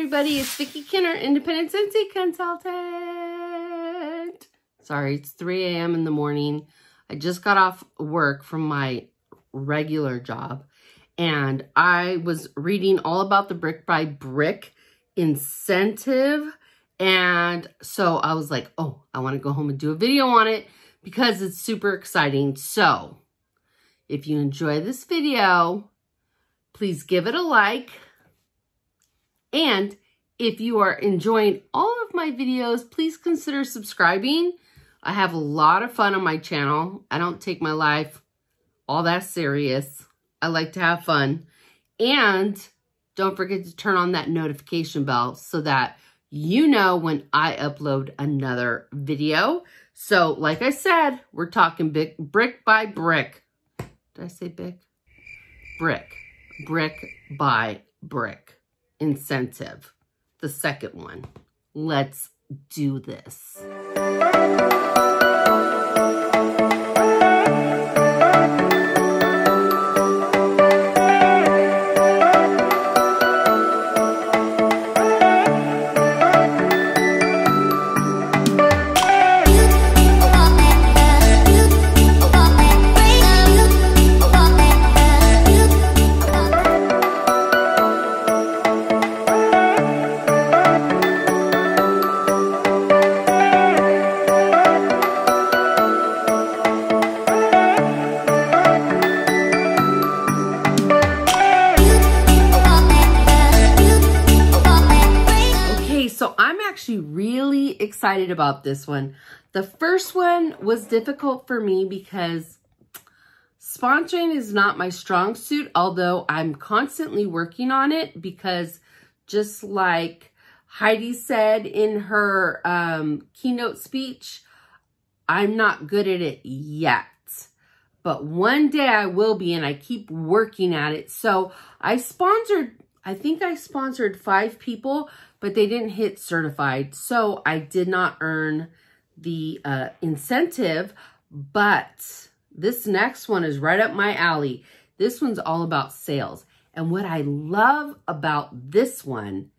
everybody. It's Vickie Kinner, Independent Scentsy Consultant. Sorry, it's 3 a.m. in the morning. I just got off work from my regular job and I was reading all about the Brick by Brick incentive. And so I was like, oh, I want to go home and do a video on it because it's super exciting. So if you enjoy this video, please give it a like and if you are enjoying all of my videos, please consider subscribing. I have a lot of fun on my channel. I don't take my life all that serious. I like to have fun. And don't forget to turn on that notification bell so that you know when I upload another video. So like I said, we're talking big, brick by brick. Did I say big? Brick. Brick by brick incentive. The second one. Let's do this. Excited about this one. The first one was difficult for me because sponsoring is not my strong suit, although I'm constantly working on it because just like Heidi said in her um, keynote speech, I'm not good at it yet. But one day I will be, and I keep working at it. So I sponsored, I think I sponsored five people but they didn't hit certified. So I did not earn the uh, incentive, but this next one is right up my alley. This one's all about sales. And what I love about this one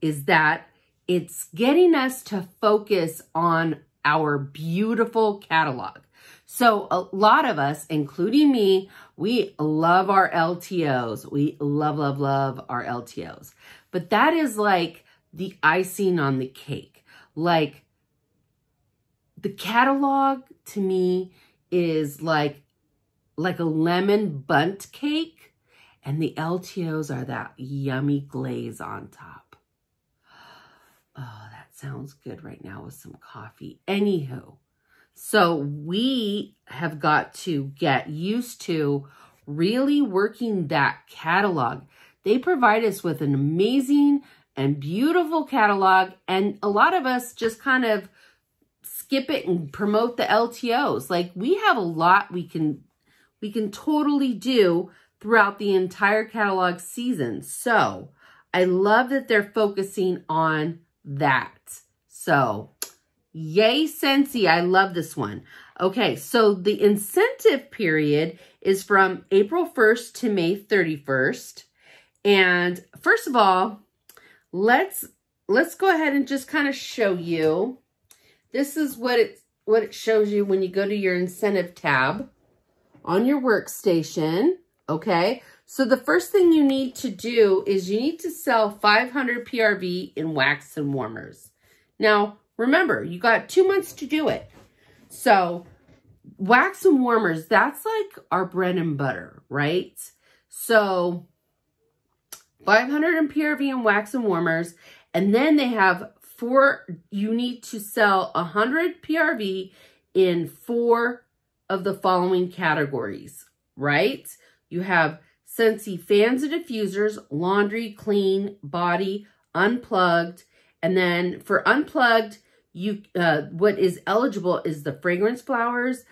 is that it's getting us to focus on our beautiful catalog. So a lot of us, including me, we love our LTOs. We love, love, love our LTOs. But that is like the icing on the cake. Like the catalog to me is like like a lemon Bundt cake and the LTOs are that yummy glaze on top. Oh, that sounds good right now with some coffee. Anywho, so we have got to get used to really working that catalog. They provide us with an amazing and beautiful catalog. And a lot of us just kind of skip it and promote the LTOs. Like we have a lot we can, we can totally do throughout the entire catalog season. So I love that they're focusing on that. So yay Scentsy, I love this one. Okay, so the incentive period is from April 1st to May 31st. And first of all, let's let's go ahead and just kind of show you. This is what it what it shows you when you go to your incentive tab on your workstation, okay? So the first thing you need to do is you need to sell 500 PRV in wax and warmers. Now, remember, you got two months to do it. So wax and warmers, that's like our bread and butter, right? So 500 in PRV and wax and warmers. And then they have four, you need to sell 100 PRV in four of the following categories, right? You have Scentsy fans and diffusers, laundry, clean, body, unplugged. And then for unplugged, you uh, what is eligible is the fragrance flowers,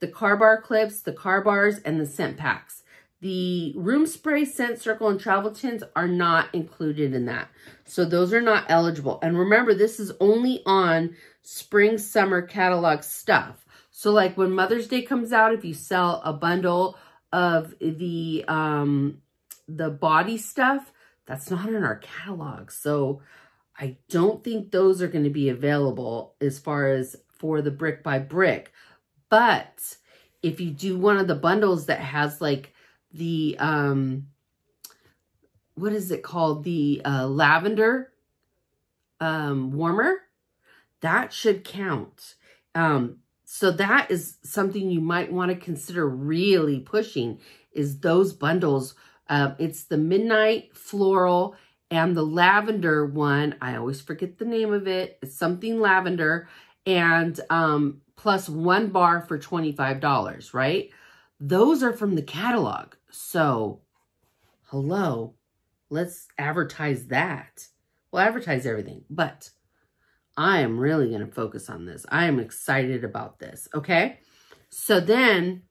the car bar clips, the car bars, and the scent packs. The room spray, scent circle, and travel tins are not included in that. So those are not eligible. And remember, this is only on spring, summer catalog stuff. So like when Mother's Day comes out, if you sell a bundle of the, um, the body stuff, That's not in our catalog. So I don't think those are going to be available as far as for the brick by brick. But if you do one of the bundles that has like the, um, what is it called? The uh, lavender um, warmer, that should count. Um, so that is something you might want to consider really pushing is those bundles. Uh, it's the Midnight Floral and the lavender one. I always forget the name of it. It's something lavender and um, plus one bar for $25, right? Those are from the catalog. So, hello, let's advertise that. We'll advertise everything, but I am really going to focus on this. I am excited about this, okay? So then,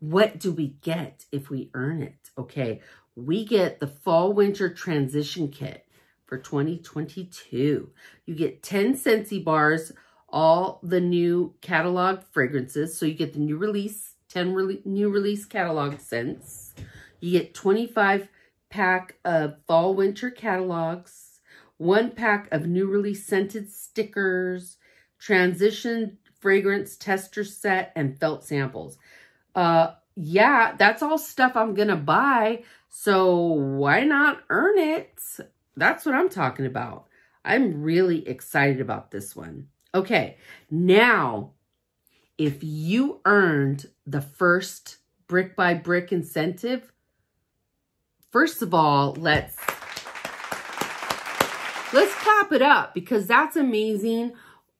what do we get if we earn it? Okay, we get the Fall Winter Transition Kit for 2022. You get 10 Scentsy bars, all the new catalog fragrances. So you get the new release, 10 re new release catalog scents. You get 25 pack of Fall Winter catalogs, one pack of new release scented stickers, transition fragrance tester set, and felt samples. Uh, yeah, that's all stuff I'm going to buy. So why not earn it? That's what I'm talking about. I'm really excited about this one. Okay, now, if you earned the first brick by brick incentive, first of all, let's let's clap it up because that's amazing.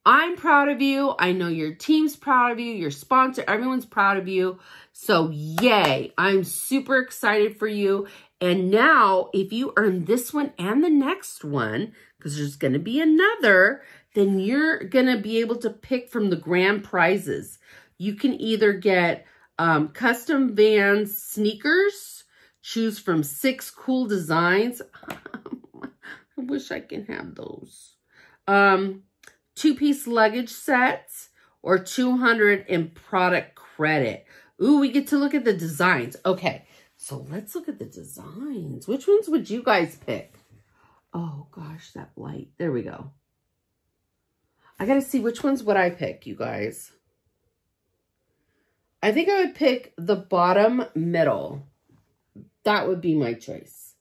I'm proud of you. I know your team's proud of you. Your sponsor, everyone's proud of you. So yay, I'm super excited for you. And now if you earn this one and the next one, because there's going to be another, then you're going to be able to pick from the grand prizes. You can either get um, custom Vans sneakers, choose from six cool designs. I wish I can have those. Um, two-piece luggage sets or 200 in product credit. Ooh, we get to look at the designs. Okay, so let's look at the designs. Which ones would you guys pick? Oh, gosh, that light. There we go. I got to see which ones would I pick, you guys. I think I would pick the bottom middle. That would be my choice.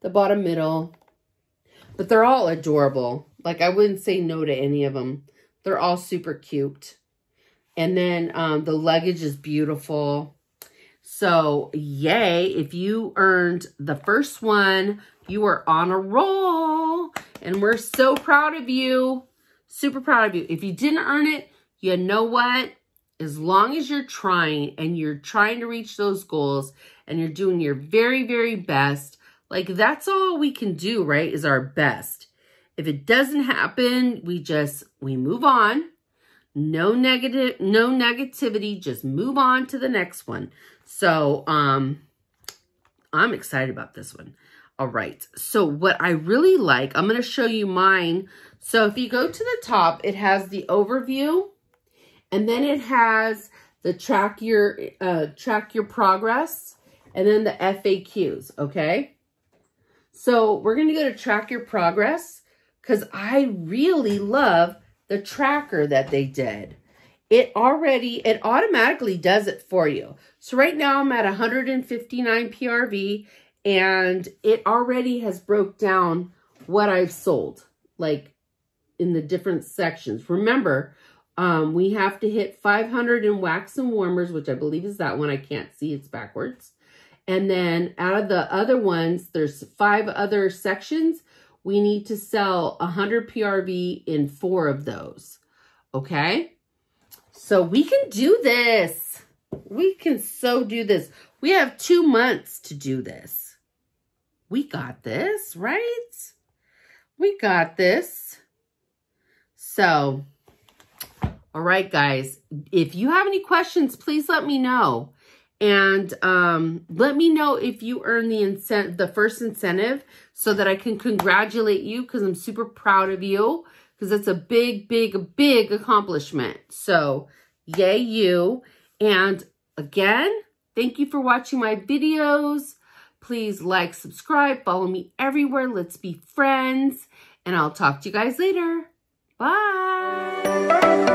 The bottom middle. But they're all adorable. Like, I wouldn't say no to any of them. They're all super cute. And then um, the luggage is beautiful. So, yay. If you earned the first one, you are on a roll. And we're so proud of you. Super proud of you. If you didn't earn it, you know what? As long as you're trying and you're trying to reach those goals and you're doing your very, very best, like that's all we can do, right? Is our best. If it doesn't happen, we just, we move on. No negative, no negativity, just move on to the next one. So, um, I'm excited about this one. All right. So what I really like, I'm going to show you mine. So if you go to the top, it has the overview and then it has the track your, uh, track your progress and then the FAQs. Okay. So we're going to go to track your progress because I really love the tracker that they did. It already, it automatically does it for you. So right now I'm at 159 PRV and it already has broke down what I've sold, like in the different sections. Remember, um, we have to hit 500 in wax and warmers, which I believe is that one. I can't see, it's backwards. And then out of the other ones, there's five other sections. We need to sell 100 PRV in four of those. Okay? So we can do this. We can so do this. We have two months to do this. We got this, right? We got this. So, all right, guys. If you have any questions, please let me know. And um, let me know if you earn the incentive, the first incentive so that I can congratulate you because I'm super proud of you because it's a big, big, big accomplishment. So yay you. And again, thank you for watching my videos. Please like, subscribe, follow me everywhere. Let's be friends. And I'll talk to you guys later. Bye.